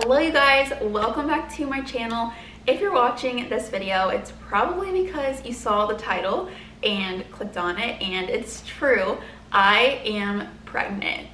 Hello you guys, welcome back to my channel. If you're watching this video, it's probably because you saw the title and clicked on it and it's true, I am pregnant.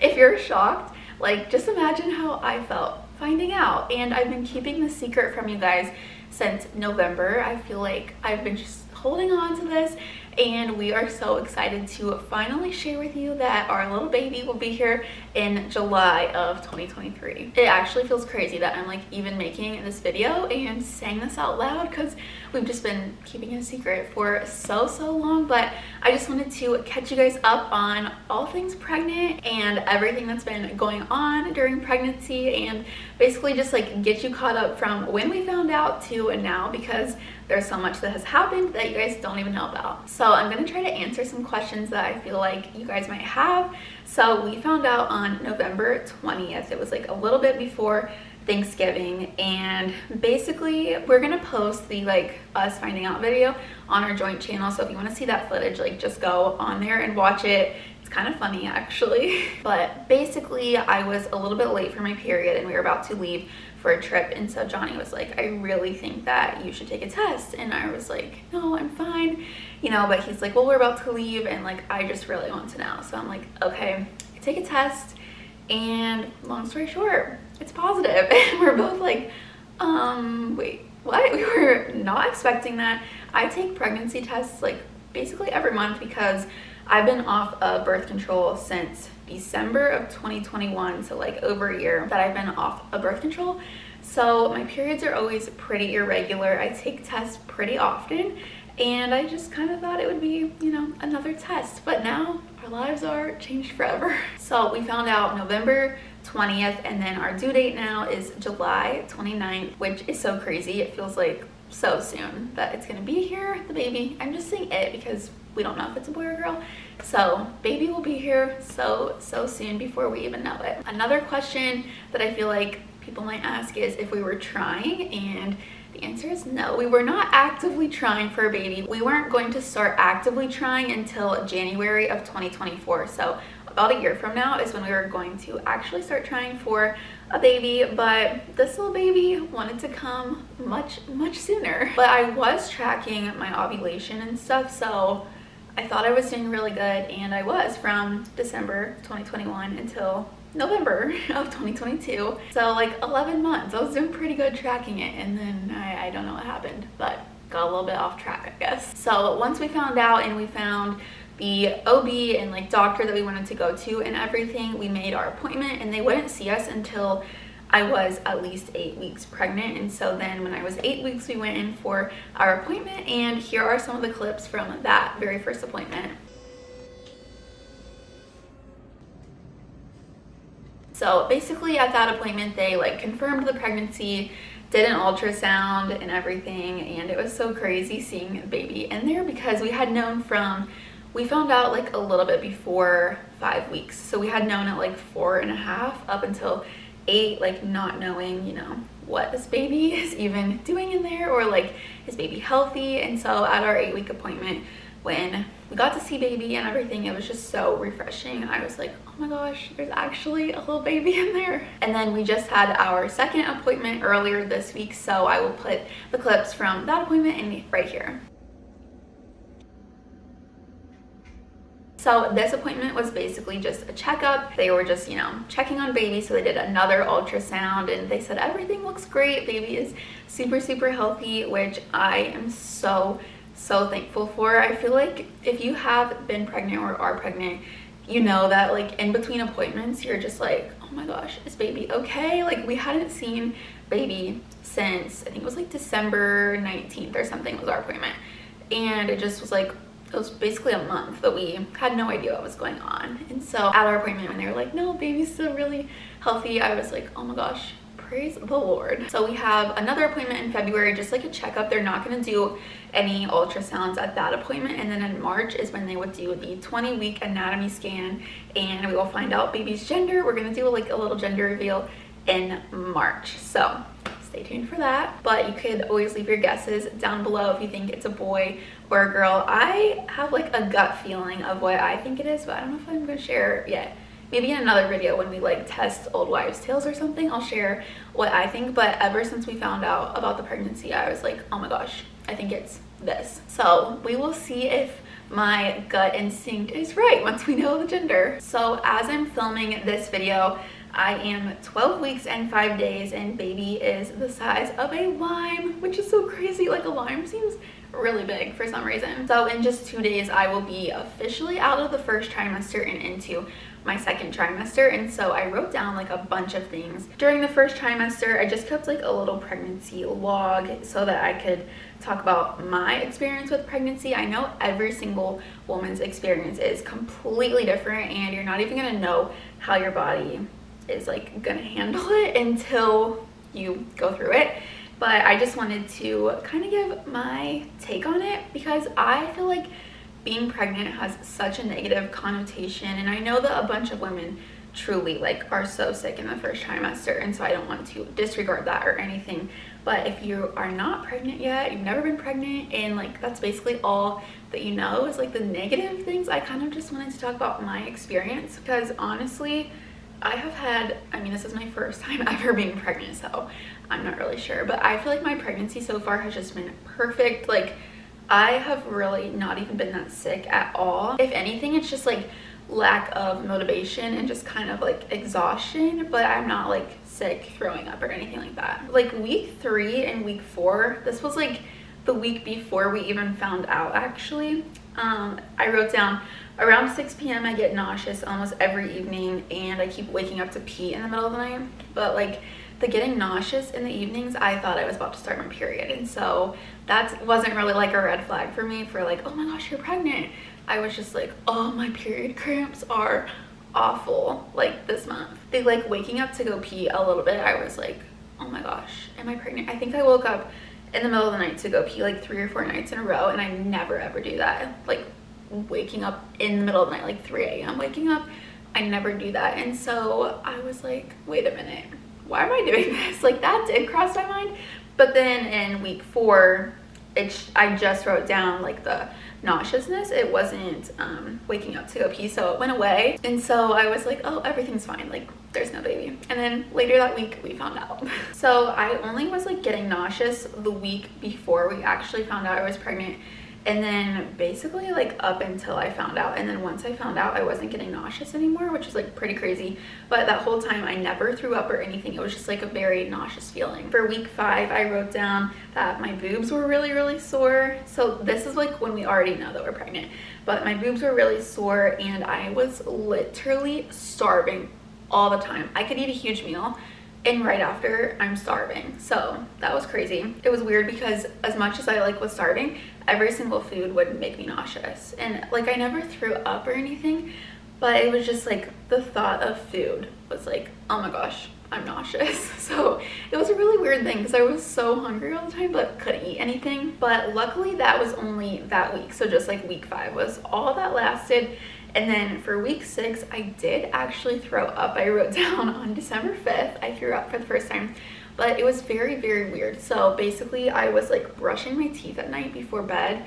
If you're shocked, like just imagine how I felt finding out and I've been keeping the secret from you guys since November. I feel like I've been just holding on to this and we are so excited to finally share with you that our little baby will be here in July of 2023. It actually feels crazy that I'm like even making this video and saying this out loud because we've just been keeping it a secret for so so long but I just wanted to catch you guys up on all things pregnant and everything that's been going on during pregnancy and basically just like get you caught up from when we found out to and now because there's so much that has happened that you guys don't even know about. So I'm gonna try to answer some questions that I feel like you guys might have. So we found out on November 20th. It was like a little bit before Thanksgiving and basically we're gonna post the like us finding out video on our joint channel so if you want to see that footage like just go on there and watch it it's kind of funny actually. But basically I was a little bit late for my period and we were about to leave for a trip. And so Johnny was like I really think that you should take a test. And I was like no I'm fine. You know but he's like well we're about to leave and like I just really want to know. So I'm like okay take a test and long story short it's positive. And we're both like um wait what? We were not expecting that. I take pregnancy tests like basically every month because I've been off of birth control since December of 2021 so like over a year that I've been off of birth control. So my periods are always pretty irregular. I take tests pretty often and I just kind of thought it would be you know another test. But now our lives are changed forever. So we found out November 20th and then our due date now is July 29th which is so crazy. It feels like so soon that it's gonna be here the baby. I'm just saying it because we don't know if it's a boy or girl so baby will be here so so soon before we even know it another question that I feel like people might ask is if we were trying and the answer is no. We were not actively trying for a baby. We weren't going to start actively trying until January of 2024. So about a year from now is when we were going to actually start trying for a baby but this little baby wanted to come much much sooner but i was tracking my ovulation and stuff so i thought i was doing really good and i was from december 2021 until november of 2022 so like 11 months i was doing pretty good tracking it and then i, I don't know what happened but got a little bit off track i guess so once we found out and we found the OB and like doctor that we wanted to go to and everything. We made our appointment and they wouldn't see us until I was at least eight weeks pregnant. And so then when I was eight weeks, we went in for our appointment and here are some of the clips from that very first appointment. So basically at that appointment, they like confirmed the pregnancy, did an ultrasound and everything. And it was so crazy seeing a baby in there because we had known from we found out like a little bit before five weeks. So we had known at like four and a half up until eight, like not knowing, you know, what this baby is even doing in there or like is baby healthy. And so at our eight week appointment, when we got to see baby and everything, it was just so refreshing. I was like, oh my gosh, there's actually a little baby in there. And then we just had our second appointment earlier this week. So I will put the clips from that appointment in right here. So this appointment was basically just a checkup. They were just, you know, checking on baby. So they did another ultrasound and they said everything looks great. Baby is super, super healthy, which I am so, so thankful for. I feel like if you have been pregnant or are pregnant, you know that like in between appointments, you're just like, oh my gosh, is baby okay? Like we hadn't seen baby since I think it was like December 19th or something was our appointment. And it just was like, it was basically a month that we had no idea what was going on. And so at our appointment when they were like, no, baby's still really healthy, I was like, oh my gosh, praise the Lord. So we have another appointment in February, just like a checkup. They're not gonna do any ultrasounds at that appointment. And then in March is when they would do the 20 week anatomy scan and we will find out baby's gender. We're gonna do like a little gender reveal in March. So stay tuned for that. But you could always leave your guesses down below if you think it's a boy or a girl. I have like a gut feeling of what I think it is, but I don't know if I'm gonna share yet. maybe in another video when we like test old wives tales or something i'll share what i think but ever since we found out about the pregnancy i was like oh my gosh i think it's this so we will see if my gut instinct is right once we know the gender so as i'm filming this video I am 12 weeks and 5 days and baby is the size of a lime, which is so crazy. Like a lime seems really big for some reason. So in just two days, I will be officially out of the first trimester and into my second trimester and so I wrote down like a bunch of things. During the first trimester, I just kept like a little pregnancy log so that I could talk about my experience with pregnancy. I know every single woman's experience is completely different and you're not even gonna know how your body is like gonna handle it until you go through it. But I just wanted to kind of give my take on it because I feel like being pregnant has such a negative connotation and I know that a bunch of women truly like are so sick in the first trimester and so I don't want to disregard that or anything. But if you are not pregnant yet you've never been pregnant and like that's basically all that you know is like the negative things I kind of just wanted to talk about my experience because honestly I have had, I mean, this is my first time ever being pregnant, so I'm not really sure. But I feel like my pregnancy so far has just been perfect. Like, I have really not even been that sick at all. If anything, it's just like lack of motivation and just kind of like exhaustion, but I'm not like sick, throwing up or anything like that. Like week three and week four, this was like the week before we even found out actually. Um, I wrote down Around 6 p.m. I get nauseous almost every evening and I keep waking up to pee in the middle of the night. But like the getting nauseous in the evenings, I thought I was about to start my period. And so that wasn't really like a red flag for me for like, oh my gosh, you're pregnant. I was just like, oh, my period cramps are awful like this month. They like waking up to go pee a little bit. I was like, oh my gosh, am I pregnant? I think I woke up in the middle of the night to go pee like three or four nights in a row and I never ever do that. Like waking up in the middle of the night, like 3 a.m. waking up. I never do that. And so I was like, wait a minute, why am I doing this? Like that did cross my mind. But then in week four, it's, I just wrote down like the nauseousness. It wasn't um, waking up to go pee, so it went away. And so I was like, oh, everything's fine. Like there's no baby. And then later that week we found out. so I only was like getting nauseous the week before we actually found out I was pregnant and then basically like up until I found out and then once I found out I wasn't getting nauseous anymore which is like pretty crazy. But that whole time I never threw up or anything. It was just like a very nauseous feeling. For week five I wrote down that my boobs were really really sore. So this is like when we already know that we're pregnant. But my boobs were really sore and I was literally starving all the time. I could eat a huge meal and right after I'm starving. So that was crazy. It was weird because as much as I like was starving, every single food would make me nauseous. And like I never threw up or anything, but it was just like the thought of food was like, oh my gosh, I'm nauseous. So it was a really weird thing because I was so hungry all the time but couldn't eat anything. But luckily that was only that week. So just like week five was all that lasted. And then for week six, I did actually throw up. I wrote down on December 5th, I threw up for the first time, but it was very, very weird. So basically I was like brushing my teeth at night before bed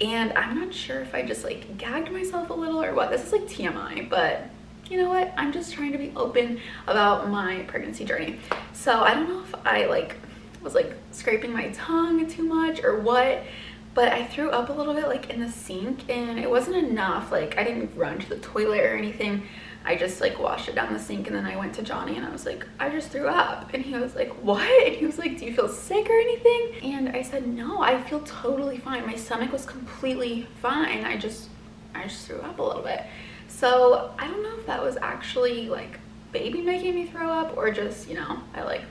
and I'm not sure if I just like gagged myself a little or what. This is like TMI, but you know what? I'm just trying to be open about my pregnancy journey. So I don't know if I like was like scraping my tongue too much or what, but I threw up a little bit like in the sink and it wasn't enough. Like I didn't run to the toilet or anything. I just like washed it down the sink and then I went to Johnny and I was like, I just threw up. And he was like, what? And he was like, do you feel sick or anything? And I said, no, I feel totally fine. My stomach was completely fine. I just, I just threw up a little bit. So I don't know if that was actually like baby making me throw up or just, you know, I like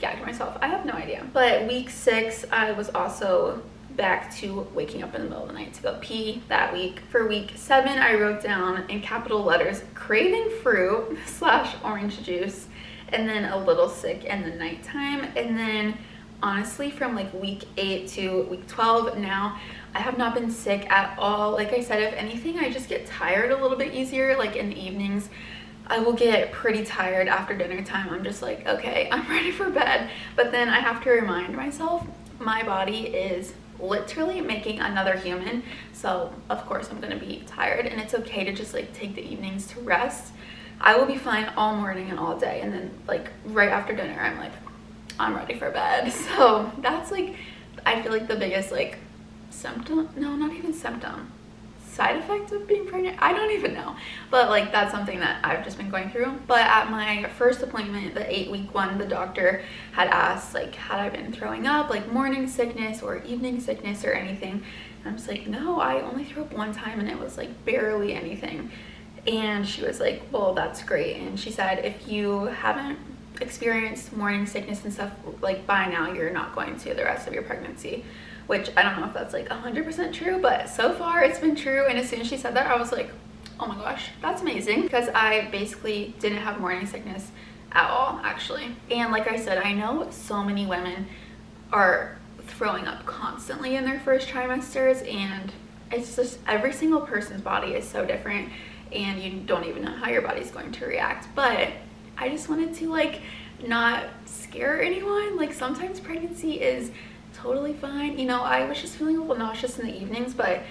gagged myself. I have no idea. But week six, I was also back to waking up in the middle of the night to go pee that week. For week seven, I wrote down in capital letters, craving fruit slash orange juice, and then a little sick in the nighttime. And then honestly, from like week eight to week 12 now, I have not been sick at all. Like I said, if anything, I just get tired a little bit easier, like in the evenings. I will get pretty tired after dinner time. I'm just like, okay, I'm ready for bed. But then I have to remind myself my body is literally making another human so of course i'm gonna be tired and it's okay to just like take the evenings to rest I will be fine all morning and all day. And then like right after dinner, I'm like, I'm ready for bed. So that's like, I feel like the biggest like symptom, no, not even symptom, side effect of being pregnant? I don't even know. But like that's something that i've just been going through. But at my first appointment the eight week one the doctor had asked like had i been throwing up like morning sickness or evening sickness or anything? And i was like no i only threw up one time and it was like barely anything. And she was like well that's great. And she said if you haven't experienced morning sickness and stuff like by now you're not going to the rest of your pregnancy which I don't know if that's like 100% true, but so far it's been true. And as soon as she said that, I was like, oh my gosh, that's amazing. Because I basically didn't have morning sickness at all, actually. And like I said, I know so many women are throwing up constantly in their first trimesters and it's just every single person's body is so different and you don't even know how your body's going to react. But I just wanted to like not scare anyone. Like sometimes pregnancy is totally fine. You know, I was just feeling a little nauseous in the evenings, but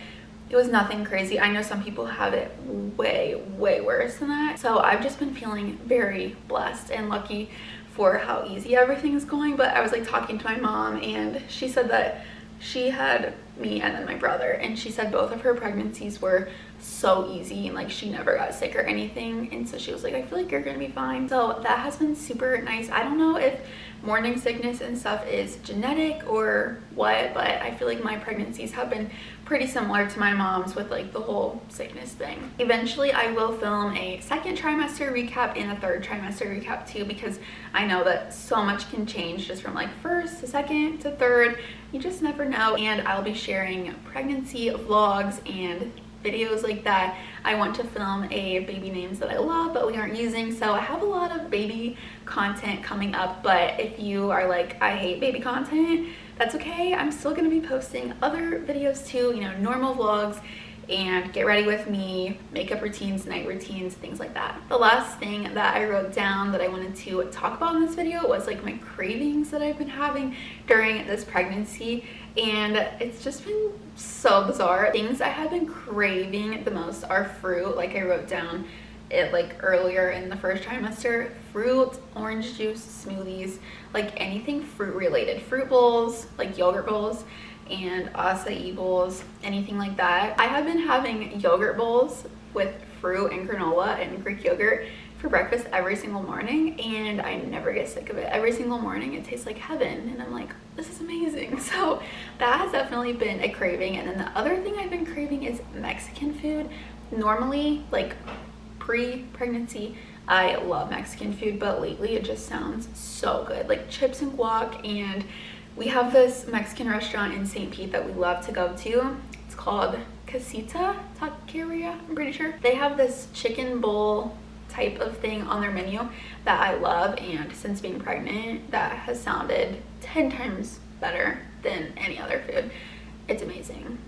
it was nothing crazy. I know some people have it way, way worse than that. So I've just been feeling very blessed and lucky for how easy everything is going. But I was like talking to my mom and she said that she had me and then my brother and she said both of her pregnancies were so easy and like she never got sick or anything and so she was like i feel like you're gonna be fine. So that has been super nice. I don't know if morning sickness and stuff is genetic or what but i feel like my pregnancies have been pretty similar to my mom's with like the whole sickness thing. Eventually i will film a second trimester recap and a third trimester recap too because i know that so much can change just from like first to second to third you just never know and i'll be sharing pregnancy vlogs and videos like that. I want to film a baby names that I love but we aren't using so I have a lot of baby content coming up but if you are like I hate baby content that's okay. I'm still to be posting other videos too, you know, normal vlogs and get ready with me, makeup routines, night routines, things like that. The last thing that I wrote down that I wanted to talk about in this video was like my cravings that I've been having during this pregnancy and it's just been so bizarre. Things I have been craving the most are fruit, like I wrote down it like earlier in the first trimester fruit orange juice smoothies like anything fruit related fruit bowls like yogurt bowls and acai bowls, anything like that. I have been having yogurt bowls with fruit and granola and Greek yogurt for breakfast every single morning and I never get sick of it. Every single morning it tastes like heaven and I'm like, this is amazing. So that has definitely been a craving. And then the other thing I've been craving is Mexican food. Normally, like pre-pregnancy, I love Mexican food, but lately it just sounds so good. Like chips and guac and we have this Mexican restaurant in St. Pete that we love to go to. It's called Casita Taqueria, I'm pretty sure. They have this chicken bowl type of thing on their menu that I love and since being pregnant that has sounded 10 times better than any other food. It's amazing.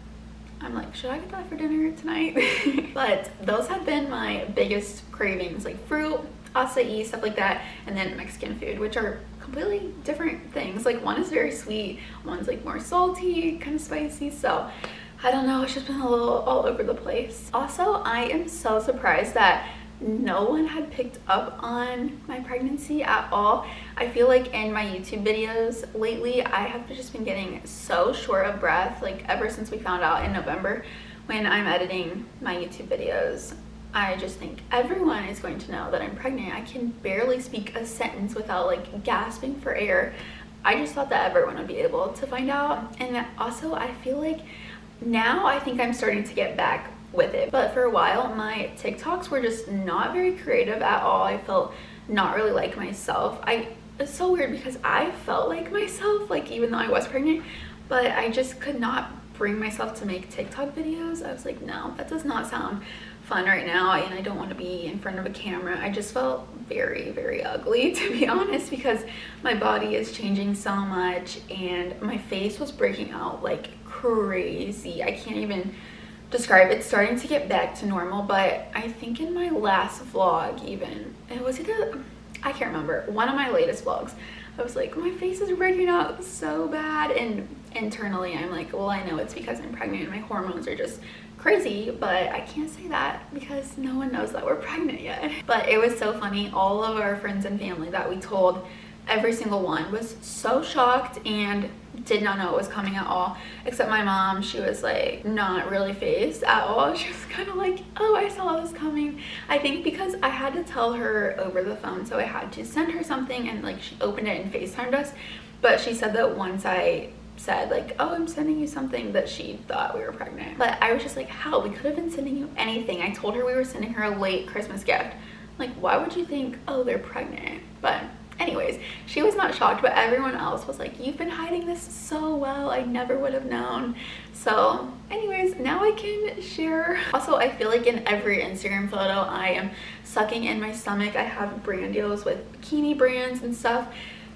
I'm like, should I get that for dinner tonight? but those have been my biggest cravings, like fruit, acai, stuff like that, and then Mexican food, which are completely different things. Like one is very sweet, one's like more salty, kind of spicy. So I don't know, it's just been a little all over the place. Also, I am so surprised that no one had picked up on my pregnancy at all. I feel like in my YouTube videos lately, I have just been getting so short of breath, like ever since we found out in November when I'm editing my YouTube videos. I just think everyone is going to know that I'm pregnant. I can barely speak a sentence without like gasping for air. I just thought that everyone would be able to find out. And also I feel like now I think I'm starting to get back with it. But for a while, my TikToks were just not very creative at all. I felt not really like myself. I It's so weird because I felt like myself, like even though I was pregnant, but I just could not bring myself to make TikTok videos. I was like, no, that does not sound fun right now and I don't want to be in front of a camera. I just felt very, very ugly to be honest because my body is changing so much and my face was breaking out like crazy. I can't even describe. It's starting to get back to normal but I think in my last vlog even, it was either, I can't remember, one of my latest vlogs, I was like, my face is breaking out so bad. And internally, I'm like, well, I know it's because I'm pregnant and my hormones are just crazy, but I can't say that because no one knows that we're pregnant yet. But it was so funny. All of our friends and family that we told, every single one was so shocked and did not know it was coming at all except my mom she was like not really fazed at all she was kind of like oh i saw this coming i think because i had to tell her over the phone so i had to send her something and like she opened it and facetimed us but she said that once i said like oh i'm sending you something that she thought we were pregnant. But i was just like how? We could have been sending you anything. I told her we were sending her a late christmas gift. Like why would you think oh they're pregnant? But anyways she was not shocked but everyone else was like you've been hiding this so well i never would have known. So anyways now i can share. Also i feel like in every instagram photo i am sucking in my stomach. I have brand deals with bikini brands and stuff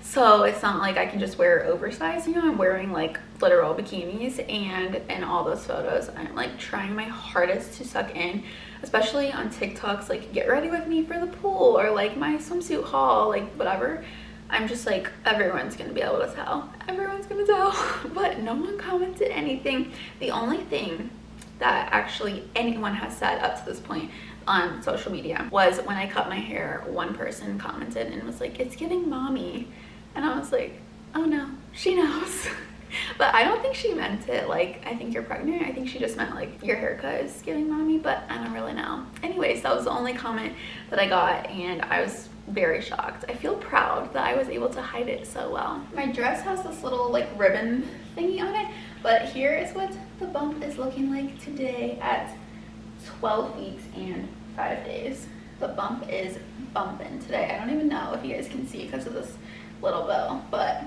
so it's not like I can just wear oversized, you know, I'm wearing like literal bikinis and in all those photos, I'm like trying my hardest to suck in, especially on TikToks, like get ready with me for the pool or like my swimsuit haul, like whatever. I'm just like, everyone's gonna be able to tell. Everyone's gonna tell, but no one commented anything. The only thing that actually anyone has said up to this point on social media was when I cut my hair, one person commented and was like, it's giving mommy. And I was like, oh no, she knows. but I don't think she meant it like, I think you're pregnant. I think she just meant like, your haircut is giving mommy, but I don't really know. Anyways, that was the only comment that I got and I was very shocked. I feel proud that I was able to hide it so well. My dress has this little like ribbon thingy on it, but here is what the bump is looking like today at 12 weeks and five days. The bump is bumping today. I don't even know if you guys can see because of this little bow, but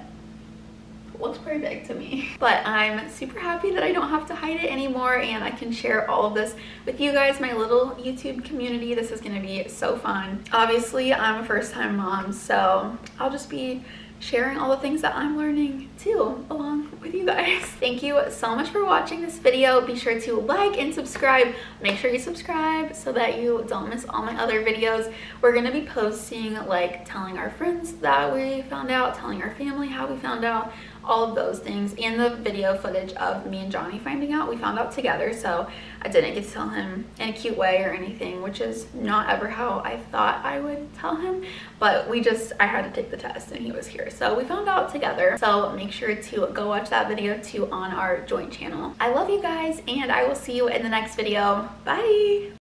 looks pretty big to me. But I'm super happy that I don't have to hide it anymore and I can share all of this with you guys, my little YouTube community. This is gonna be so fun. Obviously, I'm a first time mom, so I'll just be sharing all the things that I'm learning too along with you guys. Thank you so much for watching this video. Be sure to like and subscribe. Make sure you subscribe so that you don't miss all my other videos. We're gonna be posting like telling our friends that we found out, telling our family how we found out, all of those things and the video footage of me and Johnny finding out. We found out together, so I didn't get to tell him in a cute way or anything, which is not ever how I thought I would tell him, but we just, I had to take the test and he was here. So we found out together, so make sure to go watch that video too on our joint channel. I love you guys and I will see you in the next video. Bye!